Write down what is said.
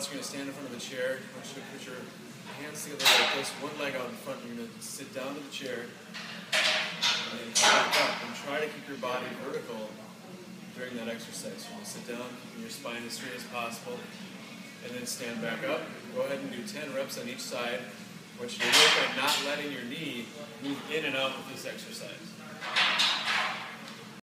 squats, you're going to stand in front of the chair. I want you to put your hands together like this, one leg out in front. You're going to sit down to the chair and then come back up. And try to keep your body vertical during that exercise. You're going to sit down, keeping your spine as straight as possible, and then stand back up. Go ahead and do 10 reps on each side. I want you to work on not letting your knee move in and out with this exercise.